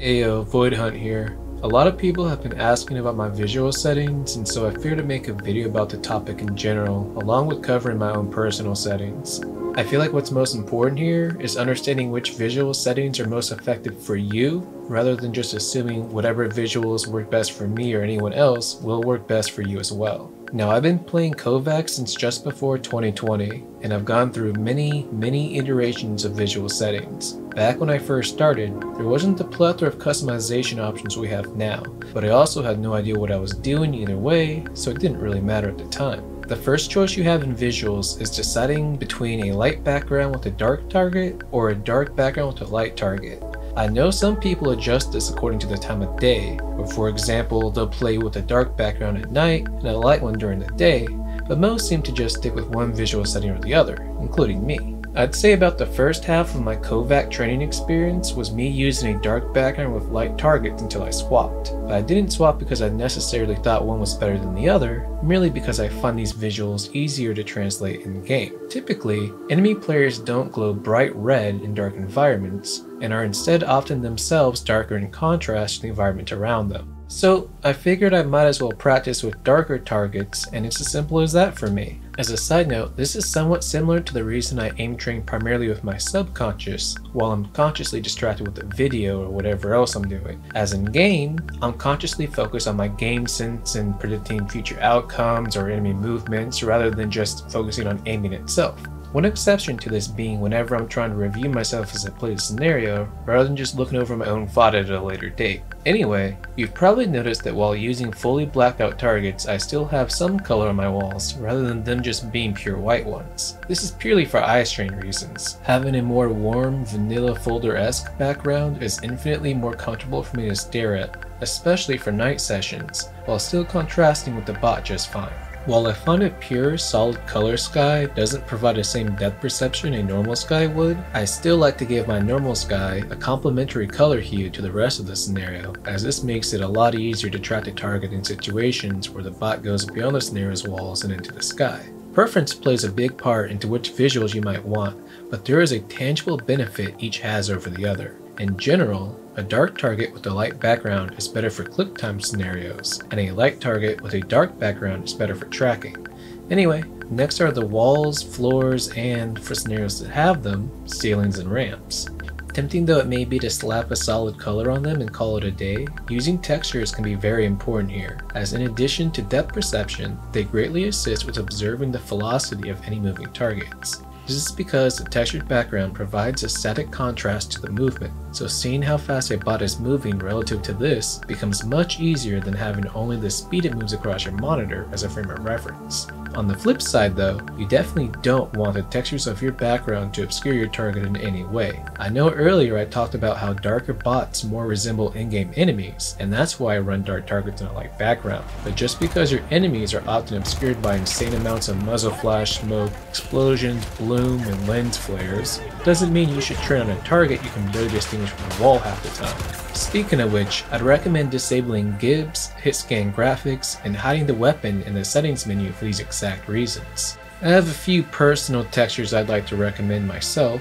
Ayo, Void Hunt here. A lot of people have been asking about my visual settings, and so I figured to make a video about the topic in general, along with covering my own personal settings. I feel like what's most important here is understanding which visual settings are most effective for you, rather than just assuming whatever visuals work best for me or anyone else will work best for you as well. Now I've been playing KovaaK since just before 2020, and I've gone through many, many iterations of visual settings. Back when I first started, there wasn't the plethora of customization options we have now, but I also had no idea what I was doing either way, so it didn't really matter at the time. The first choice you have in visuals is deciding between a light background with a dark target or a dark background with a light target. I know some people adjust this according to the time of day, or for example, they'll play with a dark background at night and a light one during the day, but most seem to just stick with one visual setting or the other, including me. I'd say about the first half of my KovaaK training experience was me using a dark background with light targets until I swapped. But I didn't swap because I necessarily thought one was better than the other, merely because I find these visuals easier to translate in the game. Typically, enemy players don't glow bright red in dark environments, and are instead often themselves darker in contrast to the environment around them. So I figured I might as well practice with darker targets and it's as simple as that for me. As a side note, this is somewhat similar to the reason I aim train primarily with my subconscious while I'm consciously distracted with the video or whatever else I'm doing. As in game, I'm consciously focused on my game sense and predicting future outcomes or enemy movements rather than just focusing on aiming itself. One exception to this being whenever I'm trying to review myself as I play the scenario, rather than just looking over my own VOD at a later date. Anyway, you've probably noticed that while using fully blacked out targets, I still have some color on my walls, rather than them just being pure white ones. This is purely for eye strain reasons. Having a more warm, vanilla folder-esque background is infinitely more comfortable for me to stare at, especially for night sessions, while still contrasting with the bot just fine. While I find a pure, solid color sky doesn't provide the same depth perception a normal sky would, I still like to give my normal sky a complementary color hue to the rest of the scenario, as this makes it a lot easier to track the target in situations where the bot goes beyond the scenario's walls and into the sky. Preference plays a big part into which visuals you might want, but there is a tangible benefit each has over the other. In general, a dark target with a light background is better for click time scenarios, and a light target with a dark background is better for tracking. Anyway, next are the walls, floors, and, for scenarios that have them, ceilings and ramps. Tempting though it may be to slap a solid color on them and call it a day, using textures can be very important here, as in addition to depth perception, they greatly assist with observing the velocity of any moving targets. This is because the textured background provides a static contrast to the movement, so seeing how fast a bot is moving relative to this becomes much easier than having only the speed it moves across your monitor as a frame of reference. On the flip side though, you definitely don't want the textures of your background to obscure your target in any way. I know earlier I talked about how darker bots more resemble in-game enemies, and that's why I run dark targets in a light background. But just because your enemies are often obscured by insane amounts of muzzle flash, smoke, explosions, bloom, and lens flares, doesn't mean you should train on a target you can barely distinguish from the wall half the time. Speaking of which, I'd recommend disabling GIBs, hit scan graphics, and hiding the weapon in the settings menu for these exact reasons. I have a few personal textures I'd like to recommend myself.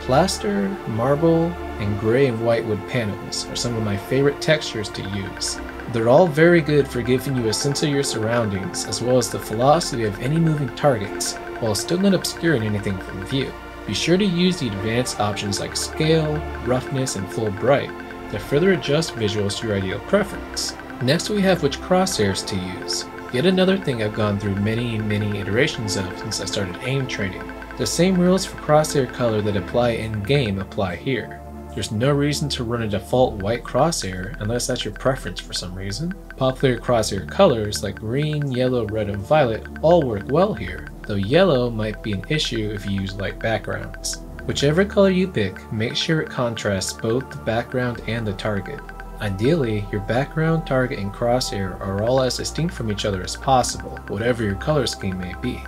Plaster, marble, and gray and white wood panels are some of my favorite textures to use. They're all very good for giving you a sense of your surroundings as well as the velocity of any moving targets, while still not obscuring anything from view. Be sure to use the advanced options like scale, roughness, and full bright to further adjust visuals to your ideal preference. Next we have which crosshairs to use. Yet another thing I've gone through many, many iterations of since I started aim training. The same rules for crosshair color that apply in-game apply here. There's no reason to run a default white crosshair unless that's your preference for some reason. Popular crosshair colors like green, yellow, red, and violet all work well here, though yellow might be an issue if you use light backgrounds. Whichever color you pick, make sure it contrasts both the background and the target. Ideally, your background, target, and crosshair are all as distinct from each other as possible, whatever your color scheme may be.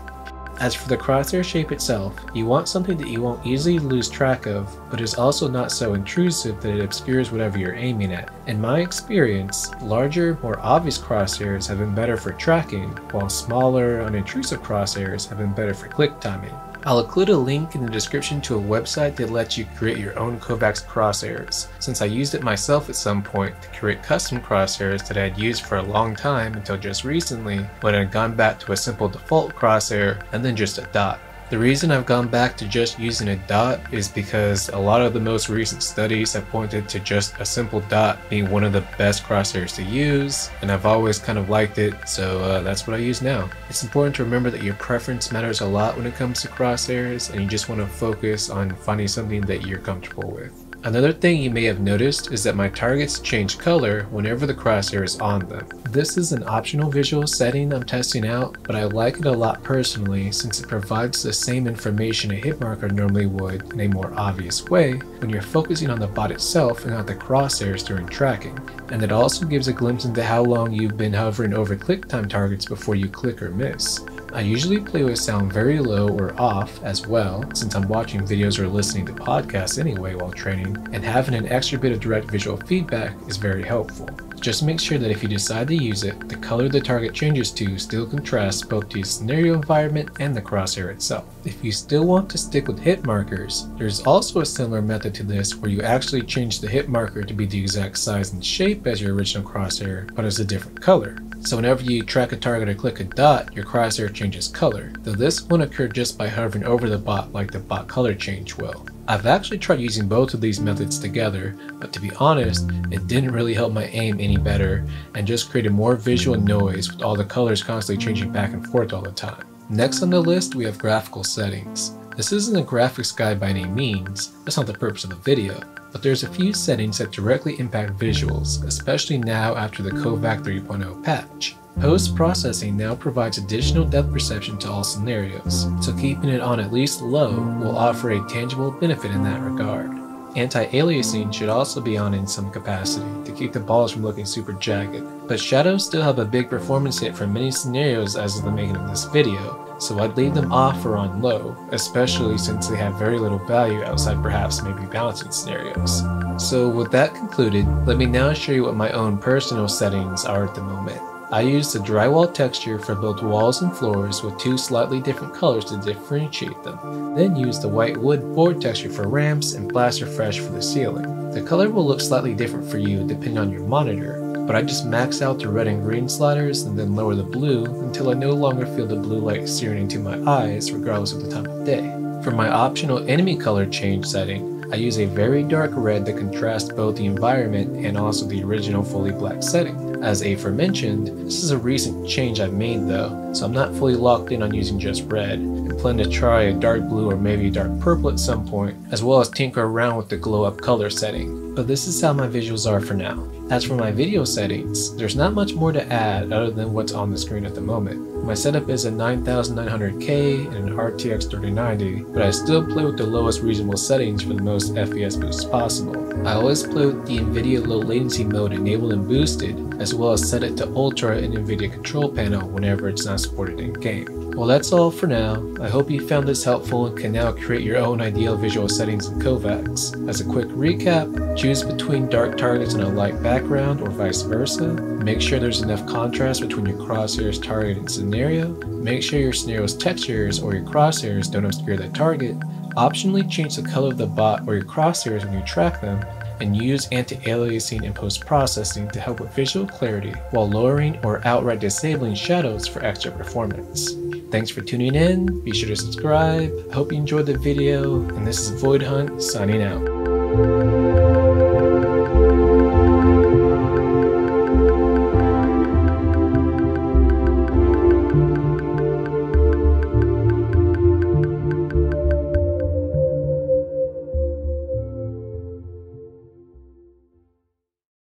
As for the crosshair shape itself, you want something that you won't easily lose track of, but is also not so intrusive that it obscures whatever you're aiming at. In my experience, larger, more obvious crosshairs have been better for tracking, while smaller, unintrusive crosshairs have been better for click timing. I'll include a link in the description to a website that lets you create your own KovaaK's crosshairs, since I used it myself at some point to create custom crosshairs that I had used for a long time until just recently when I had gone back to a simple default crosshair and then just a dot. The reason I've gone back to just using a dot is because a lot of the most recent studies have pointed to just a simple dot being one of the best crosshairs to use, and I've always kind of liked it, so uh, that's what I use now. It's important to remember that your preference matters a lot when it comes to crosshairs, and you just want to focus on finding something that you're comfortable with. Another thing you may have noticed is that my targets change color whenever the crosshair is on them. This is an optional visual setting I'm testing out, but I like it a lot personally since it provides the same information a hit marker normally would in a more obvious way when you're focusing on the bot itself and not the crosshairs during tracking. And it also gives a glimpse into how long you've been hovering over click time targets before you click or miss. I usually play with sound very low or off as well, since I'm watching videos or listening to podcasts anyway while training, and having an extra bit of direct visual feedback is very helpful. Just make sure that if you decide to use it, the color the target changes to still contrasts both to the scenario environment and the crosshair itself. If you still want to stick with hit markers, there's also a similar method to this where you actually change the hit marker to be the exact size and shape as your original crosshair, but as a different color. So whenever you track a target or click a dot, your crosshair changes color, though this won't occur just by hovering over the bot like the bot color change will. I've actually tried using both of these methods together, but to be honest, it didn't really help my aim any better and just created more visual noise with all the colors constantly changing back and forth all the time. Next on the list, we have graphical settings. This isn't a graphics guide by any means, that's not the purpose of the video, but there's a few settings that directly impact visuals, especially now after the KovaaK 3.0 patch. Post-processing now provides additional depth perception to all scenarios, so keeping it on at least low will offer a tangible benefit in that regard. Anti-aliasing should also be on in some capacity to keep the balls from looking super jagged, but shadows still have a big performance hit for many scenarios as of the making of this video, so I'd leave them off or on low, especially since they have very little value outside perhaps maybe balancing scenarios. So with that concluded, let me now show you what my own personal settings are at the moment. I used the drywall texture for both walls and floors with two slightly different colors to differentiate them, then used the white wood board texture for ramps and plaster fresh for the ceiling. The color will look slightly different for you depending on your monitor, but I just max out the red and green sliders and then lower the blue until I no longer feel the blue light searing into my eyes regardless of the time of day. For my optional enemy color change setting, I use a very dark red that contrasts both the environment and also the original fully black setting. As aforementioned, this is a recent change I've made though, so I'm not fully locked in on using just red, and plan to try a dark blue or maybe a dark purple at some point, as well as tinker around with the glow up color setting. But this is how my visuals are for now. As for my video settings, there's not much more to add other than what's on the screen at the moment. My setup is a 9900K and an RTX 3090, but I still play with the lowest reasonable settings for the most FPS boosts possible. I always play with the NVIDIA low latency mode enabled and boosted, as well as set it to Ultra in NVIDIA control panel whenever it's not supported in game. Well that's all for now. I hope you found this helpful and can now create your own ideal visual settings in KovaaK's. As a quick recap, choose between dark targets and a light background or vice versa. Make sure there's enough contrast between your crosshairs target and scenario. Make sure your scenario's textures or your crosshairs don't obscure the target. Optionally change the color of the bot or your crosshairs when you track them and use anti-aliasing and post-processing to help with visual clarity while lowering or outright disabling shadows for extra performance. Thanks for tuning in, be sure to subscribe, I hope you enjoyed the video, and this is Void Hunt signing out.